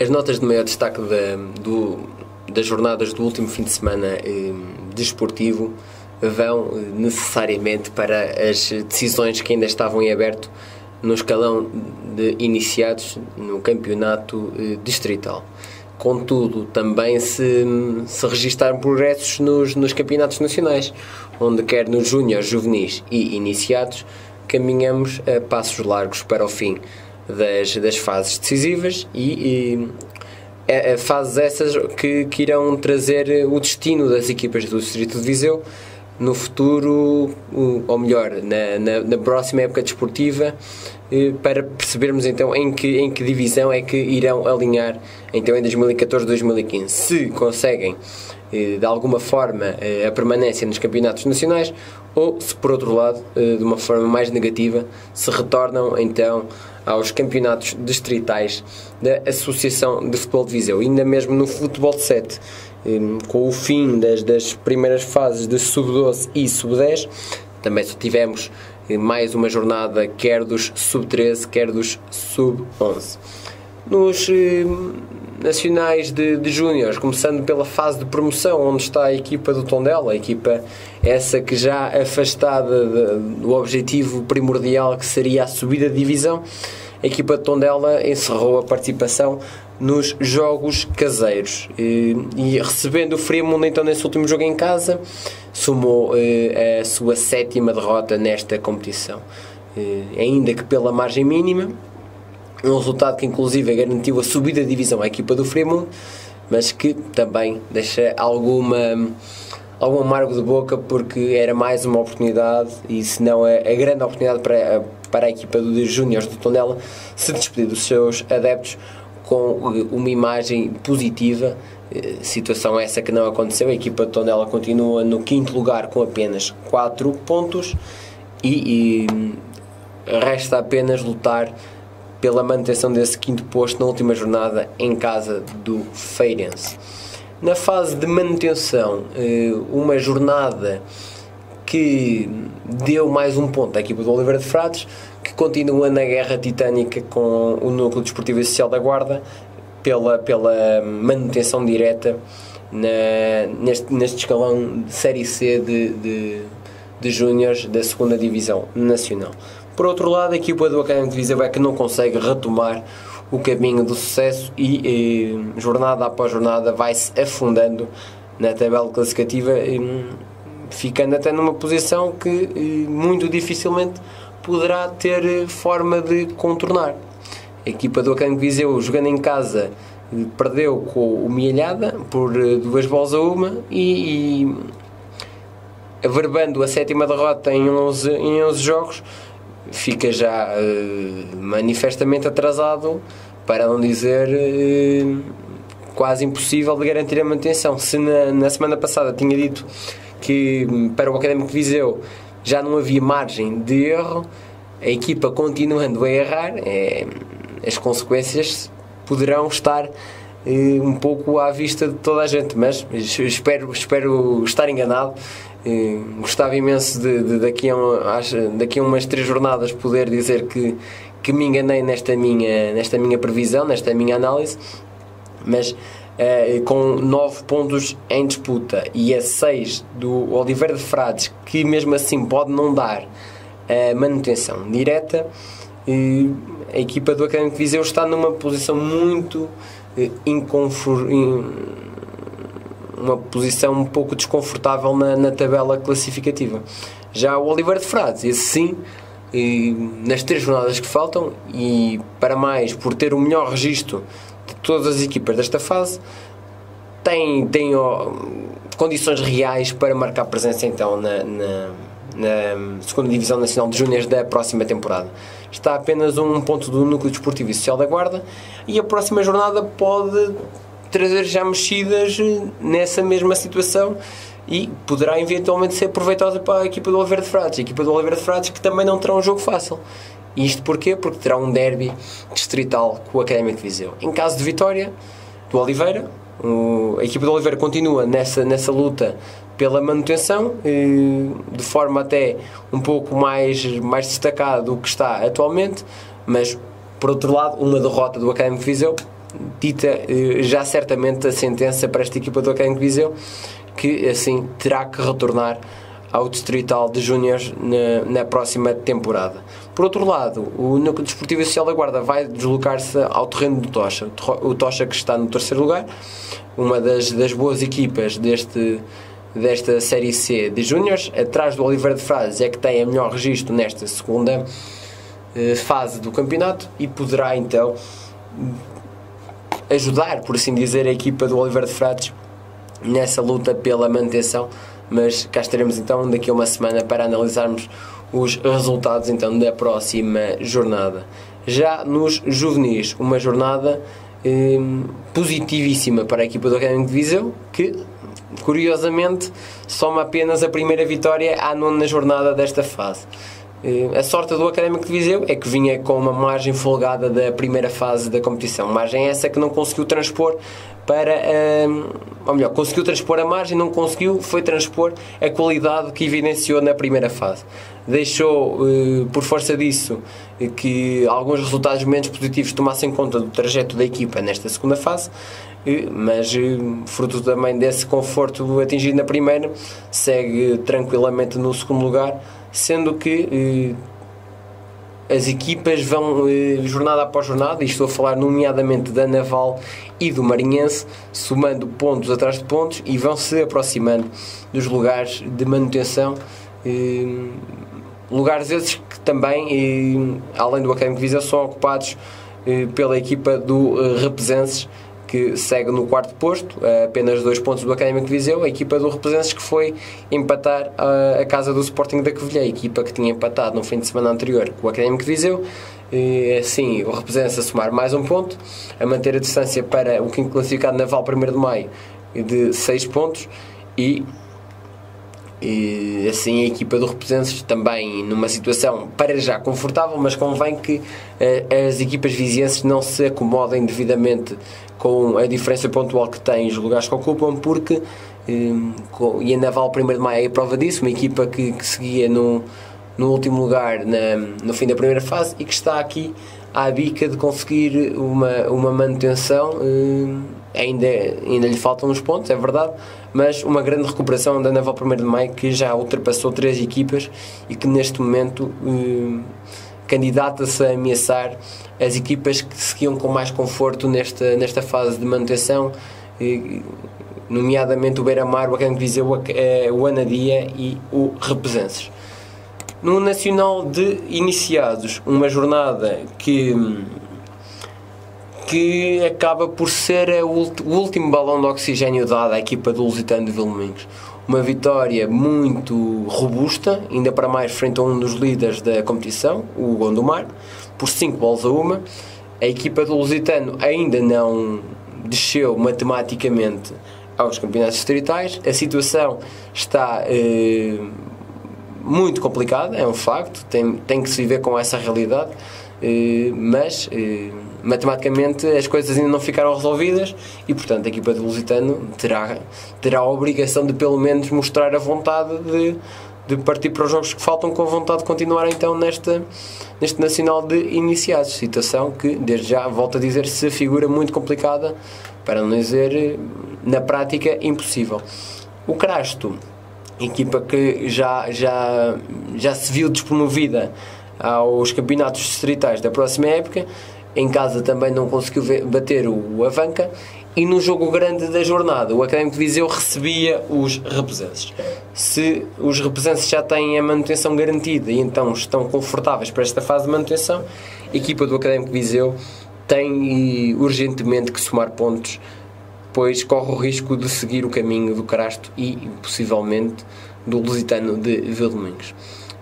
As notas de maior destaque da, do, das jornadas do último fim de semana eh, desportivo vão eh, necessariamente para as decisões que ainda estavam em aberto no escalão de iniciados no campeonato eh, distrital. Contudo, também se, se registaram progressos nos, nos campeonatos nacionais, onde quer nos júniores, juvenis e iniciados, caminhamos a passos largos para o fim das, das fases decisivas e, e é, é fases essas que, que irão trazer o destino das equipas do Distrito de Viseu no futuro, ou melhor, na, na, na próxima época desportiva, eh, para percebermos então em que, em que divisão é que irão alinhar então em 2014-2015. Se conseguem eh, de alguma forma eh, a permanência nos campeonatos nacionais ou se por outro lado de uma forma mais negativa se retornam então aos campeonatos distritais da Associação de Futebol de Viseu, ainda mesmo no futebol de 7, com o fim das, das primeiras fases de sub-12 e sub-10, também só tivemos eh, mais uma jornada quer dos sub-13, quer dos sub-11. Nos eh, nacionais de, de júniores, começando pela fase de promoção, onde está a equipa do Tondela, a equipa essa que já afastada de, do objetivo primordial que seria a subida de divisão, a equipa de Tondela encerrou a participação nos jogos caseiros. E, e recebendo o Fremont então nesse último jogo em casa somou eh, a sua sétima derrota nesta competição. Eh, ainda que pela margem mínima um resultado que inclusive garantiu a subida de divisão à equipa do Fremont mas que também deixa alguma algum amargo de boca porque era mais uma oportunidade e se não a, a grande oportunidade para, para a equipa dos Júniores do Tondela se despedir dos seus adeptos com uma imagem positiva. Eh, situação essa que não aconteceu. A equipa de Tondela continua no quinto lugar com apenas 4 pontos e, e resta apenas lutar pela manutenção desse quinto posto na última jornada em casa do Feirense. Na fase de manutenção, eh, uma jornada que deu mais um ponto à equipa do Oliveira de Frades, que continua na guerra titânica com o Núcleo Desportivo e Social da Guarda pela, pela manutenção direta na, neste, neste escalão de Série C de, de, de Júniores da 2 Divisão Nacional. Por outro lado, a equipa do Académico de Viseu é que não consegue retomar o caminho do sucesso e, e jornada após jornada vai-se afundando na tabela classificativa, e, ficando até numa posição que muito dificilmente poderá ter eh, forma de contornar. A equipa do Académico Viseu, jogando em casa, perdeu com o Mielhada por eh, duas bolas a uma e, e averbando a sétima derrota em 11, em 11 jogos, fica já uh, manifestamente atrasado, para não dizer uh, quase impossível de garantir a manutenção. Se na, na semana passada tinha dito que para o Académico Viseu já não havia margem de erro, a equipa continuando a errar, é, as consequências poderão estar é, um pouco à vista de toda a gente, mas espero, espero estar enganado. É, gostava imenso de, de daqui, a daqui a umas três jornadas poder dizer que, que me enganei nesta minha, nesta minha previsão, nesta minha análise, mas Uh, com 9 pontos em disputa e a 6 do Oliveira de Frades, que mesmo assim pode não dar a manutenção direta, uh, a equipa do Académico de Viseu está numa posição muito uh, uma posição um pouco desconfortável na, na, tabela classificativa. Já o Oliveira de Frades, esse sim, nas três jornadas que faltam, e para mais por ter o melhor registro todas as equipas desta fase têm, têm ó, condições reais para marcar presença então na, na, na segunda Divisão Nacional de Júniores da próxima temporada. Está apenas um ponto do Núcleo Desportivo e Social da Guarda e a próxima jornada pode trazer já mexidas nessa mesma situação e poderá eventualmente ser aproveitosa para a equipa do Oliveira de Frades. A equipa do Oliveira de Frades que também não terá um jogo fácil. E isto porquê? Porque terá um derby distrital com o Académico de Viseu. Em caso de vitória do Oliveira, o, a equipa do Oliveira continua nessa, nessa luta pela manutenção, de forma até um pouco mais, mais destacada do que está atualmente, mas por outro lado, uma derrota do Académico Viseu dita eh, já certamente a sentença para esta equipa do Académico Viseu, que assim terá que retornar ao Distrital de Júniores na, na, próxima temporada. Por outro lado, o Núcleo Desportivo Social da Guarda vai deslocar-se ao terreno do Tocha. O Tocha que está no terceiro lugar, uma das, das boas equipas deste, desta Série C de Júniores, atrás do Oliveira de Frades é que tem a melhor registro nesta segunda eh, fase do campeonato e poderá então ajudar, por assim dizer, a equipa do Oliveira de Frades nessa luta pela manutenção mas cá estaremos então daqui a uma semana para analisarmos os resultados então da próxima jornada. Já nos juvenis, uma jornada eh, positivíssima para a equipa do Académico de Viseu, que curiosamente soma apenas a primeira vitória à nona jornada desta fase. Eh, a sorte do Académico de Viseu é que vinha com uma margem folgada da primeira fase da competição. Margem essa que não conseguiu transpor para. Ehm, ou melhor, conseguiu transpor a margem, não conseguiu, foi transpor a qualidade que evidenciou na primeira fase. Deixou, eh, por força disso, que alguns resultados menos positivos tomassem conta do trajeto da equipa nesta segunda fase, mas eh, fruto também desse conforto atingido na primeira, segue tranquilamente no segundo lugar, sendo que as equipas vão eh, jornada após jornada, e estou a falar nomeadamente da Naval e do Marinhense, somando pontos atrás de pontos e vão se aproximando dos lugares de manutenção. Eh, lugares esses que também, eh, além do Académico de Viseu, são ocupados eh, pela equipa do eh, Represenses que segue no quarto posto, apenas dois pontos do Académico de Viseu, a equipa do Represenses que foi empatar a, casa do Sporting da Covilhã, a equipa que tinha empatado no fim de semana anterior com o Académico de Viseu, e, assim o Represenses a somar mais um ponto, a manter a distância para o quinto classificado Naval 1 de Maio de 6 pontos e e assim a equipa do Represenses também numa situação para já confortável, mas convém que uh, as equipas vizienses não se acomodem devidamente com a diferença pontual que têm os lugares que ocupam, porque um, com, e a Naval 1 de Maio é a prova disso, uma equipa que, que seguia no, no último lugar na, no fim da primeira fase e que está aqui à bica de conseguir uma, uma manutenção. Um, ainda, ainda lhe faltam uns pontos, é verdade, mas uma grande recuperação da Naval 1 de Maio que já ultrapassou três equipas e que neste momento. Candidata-se a ameaçar as equipas que seguiam com mais conforto nesta, nesta fase de manutenção, nomeadamente o Beira-Mar, o de Viseu, o Anadia e o Repesenses. No Nacional de Iniciados, uma jornada que que acaba por ser o último balão de oxigênio dado à equipa do Lusitano de Vilmingos uma vitória muito robusta, ainda para mais frente a um dos líderes da competição, o Gondomar, por 5 bolas a uma. A equipa do Lusitano ainda não desceu matematicamente aos campeonatos distritais. A situação está eh, muito complicada, é um facto, tem, tem que se viver com essa realidade, eh, mas. Eh, matematicamente as coisas ainda não ficaram resolvidas e, portanto, a equipa do Lusitano terá, terá a obrigação de pelo menos mostrar a vontade de, de partir para os jogos que faltam com vontade de continuar então nesta, neste Nacional de Iniciados. Situação que, desde já, volto a dizer, se figura muito complicada, para não dizer, na prática, impossível. O Crasto, equipa que já, já, já se viu despromovida aos campeonatos distritais da próxima época, em casa também não conseguiu bater o Avanca e no jogo grande da jornada o Académico de Viseu recebia os representantes. Se os representantes já têm a manutenção garantida e então estão confortáveis para esta fase de manutenção, a equipa do Académico de Viseu tem urgentemente que somar pontos, pois corre o risco de seguir o caminho do Carasto e possivelmente do Lusitano de Vildomingos.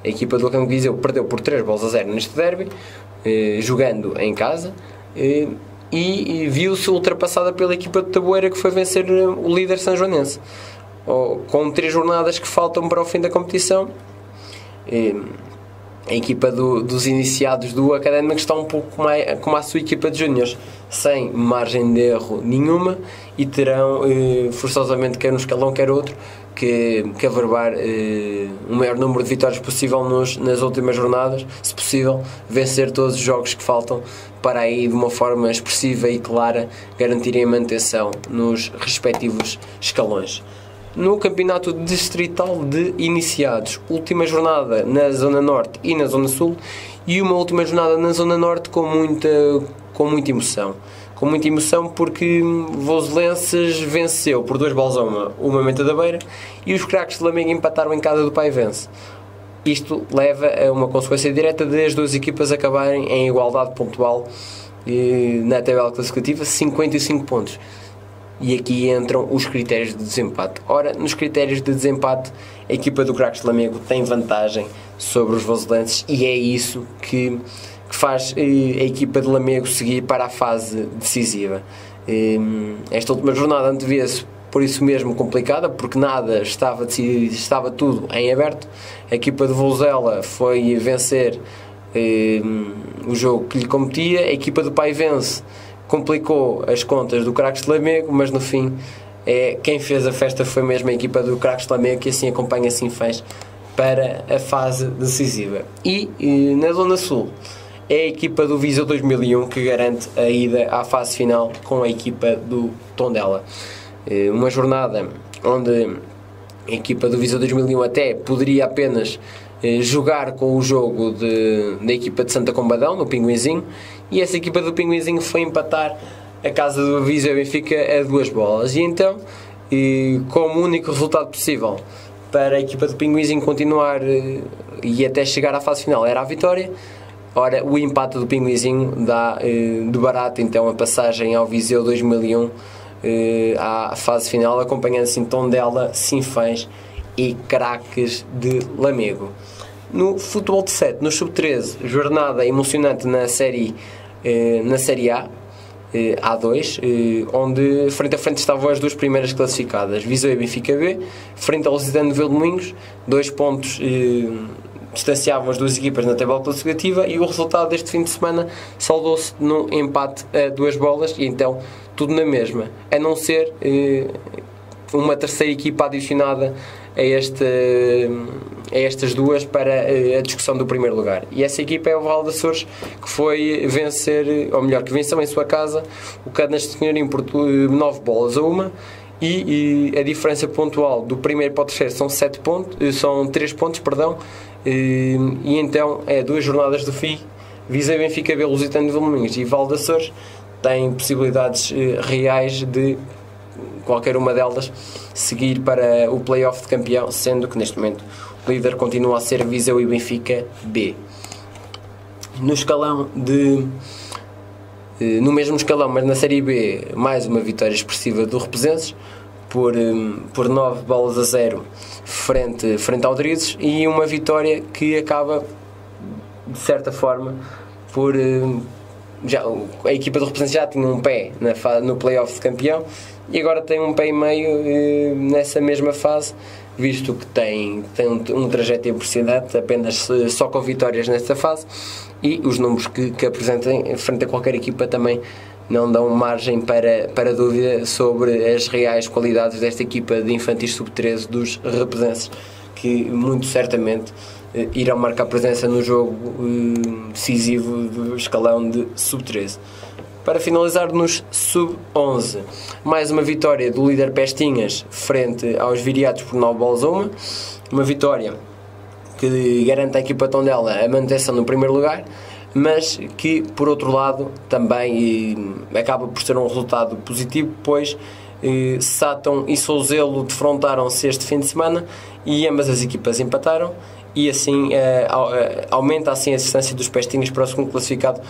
A equipa do Académico de Viseu perdeu por 3 bolas a 0 neste derby, eh, jogando em casa eh, e, viu-se ultrapassada pela equipa de Taboeira que foi vencer eh, o líder sanjoanense. Oh, com três jornadas que faltam para o fim da competição, a equipa do, dos iniciados do Académico está um pouco mais como a sua equipa de júniores. Sem margem de erro nenhuma e terão eh, forçosamente, quer um escalão, quer outro, que, que averbar eh, o maior número de vitórias possível nos, nas últimas jornadas, se possível, vencer todos os jogos que faltam para aí de uma forma expressiva e clara garantirem a manutenção nos respectivos escalões. No campeonato distrital de iniciados, última jornada na Zona Norte e na Zona Sul e uma última jornada na Zona Norte com muita, com muita emoção com muita emoção porque Voselenses venceu por duas bolas a uma o Mamenta da Beira e os craques de Lamego empataram em casa do Pai Vence. Isto leva a uma consequência direta de as duas equipas acabarem em igualdade pontual na tabela classificativa, 55 pontos. E aqui entram os critérios de desempate. Ora, nos critérios de desempate, a equipa do Craques de Lamego tem vantagem sobre os voselenses e é isso que que faz a equipa de Lamego seguir para a fase decisiva. Ehm, esta última jornada antevia-se por isso mesmo complicada, porque nada estava decidido, estava tudo em aberto. A equipa de Volzela foi vencer ehm, o jogo que lhe competia, a equipa do Pai Vence complicou as contas do Craques de Lamego, mas no fim é, quem fez a festa foi mesmo a equipa do Craques de Lamego, que assim acompanha assim fez para a fase decisiva. E, e na Zona Sul, é a equipa do Viseu 2001 que garante a ida à fase final com a equipa do Tondela. Eh, uma jornada onde a equipa do Viseu 2001 até poderia apenas eh, jogar com o jogo de, da equipa de Santa Combadão, no Pinguinzinho, e essa equipa do Pinguinzinho foi empatar a casa do Viseu Benfica a duas bolas. E então, como único resultado possível para a equipa do Pinguinzinho continuar eh, e até chegar à fase final era a vitória, Ora, o empate do Pinguizinho dá eh, de barato então a passagem ao Viseu 2001 eh, à fase final, acompanhando assim Tondela, Sinfãs e Craques de Lamego. No futebol de 7, no sub-13, jornada emocionante na série, eh, na série A, eh, A2, eh, onde frente a frente estavam as duas primeiras classificadas, Viseu e Benfica B, frente ao Lusitano de Vildomingos, dois pontos distanciavam as duas equipas na tabela classificativa e o resultado deste fim de semana saldou-se num empate a duas bolas e então tudo na mesma, a não ser eh, uma terceira equipa adicionada a, este, a estas duas para eh, a discussão do primeiro lugar. E essa equipa é o Val de Açores, que foi vencer, ou melhor, que venceu em sua casa o Cadenas de Senhorim por 9 bolas a uma. E, e, a diferença pontual do primeiro para o terceiro são pontos, eh, são 3 pontos, perdão, e, e então é duas jornadas do FI, Viseu Benfica, B, Lusitano de Vilmoinhos e Val Açores têm possibilidades eh, reais de qualquer uma delas seguir para o playoff de campeão, sendo que neste momento o líder continua a ser Viseu e Benfica B. No escalão de eh, no mesmo escalão, mas na Série B, mais uma vitória expressiva do Represenses por, eh, por 9 bolas a 0 frente, frente ao Drizes e uma vitória que acaba, de certa forma, por. Eh, já, a equipa do representante já tinha um pé na, no playoff de campeão e agora tem um pé e meio eh, nessa mesma fase, visto que tem, tem um, um trajeto impressionante, apenas só com vitórias nesta fase e os números que, que apresentem frente a qualquer equipa também não dão margem para, para dúvida sobre as reais qualidades desta equipa de infantis sub-13 dos representantes, que muito certamente eh, irão marcar presença no jogo eh, decisivo do escalão de sub-13. Para finalizar nos sub-11, mais uma vitória do líder Pestinhas frente aos viriatos por 9 bolas a uma. Uma vitória que garante à equipa Tondela a manutenção no primeiro lugar mas que por outro lado também eh, acaba por ser um resultado positivo, pois eh, Sátão e Souzelo defrontaram-se este fim de semana e ambas as equipas empataram e assim eh, aumenta assim a distância dos pestinhos para o segundo classificado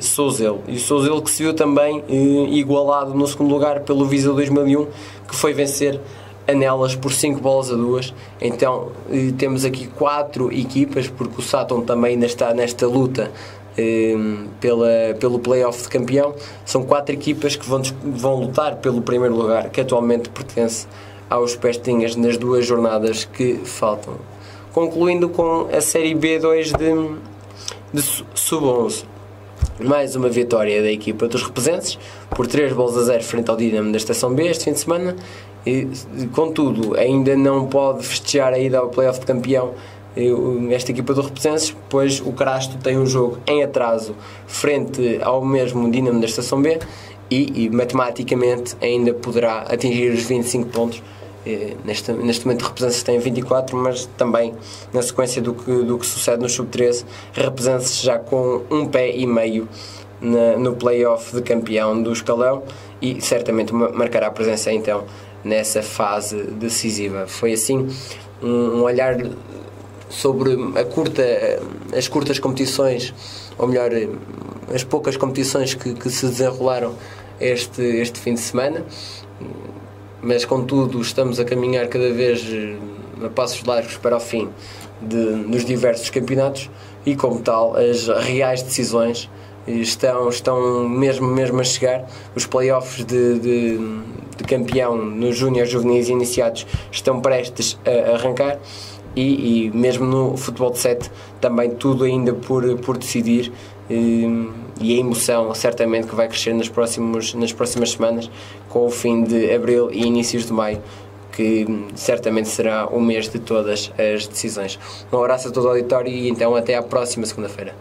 Souzelo. E Souzelo que se viu também igualado no segundo lugar pelo Visa 2001 que foi vencer anelas por 5 bolas a 2. Então temos aqui quatro equipas, porque o Saturn também ainda está nesta luta eh, pela, pelo playoff de campeão. São quatro equipas que vão, vão lutar pelo primeiro lugar, que atualmente pertence aos Pestinhas nas duas jornadas que faltam. Concluindo com a Série B2 de, de Sub-11. Mais uma vitória da equipa dos representantes por 3 gols a 0 frente ao Dinamo da Estação B este fim de semana. E, contudo, ainda não pode festejar a ida ao playoff de campeão esta equipa do Represenses, pois o Crasto tem um jogo em atraso frente ao mesmo Dinamo da Estação B e, e matematicamente ainda poderá atingir os 25 pontos. Neste, neste momento, Represenses tem 24, mas também na sequência do que, do que sucede no Sub-13, Represenses já com um pé e meio na, no playoff de campeão do escalão e certamente marcará presença então nessa fase decisiva. Foi assim um, um olhar sobre a curta, as curtas competições, ou melhor, as poucas competições que, que se desenrolaram este, este fim de semana, mas contudo estamos a caminhar cada vez a passos largos para o fim de, dos diversos campeonatos e como tal as reais decisões estão, estão mesmo, mesmo a chegar. Os playoffs de, de, de campeão nos júniores juvenis iniciados estão prestes a arrancar e, e, mesmo no futebol de 7 também tudo ainda por, por decidir e, e a emoção certamente que vai crescer nas, próximos, nas próximas semanas com o fim de abril e inícios de maio que certamente será o mês de todas as decisões. Um abraço a todo o auditório e então até à próxima segunda-feira.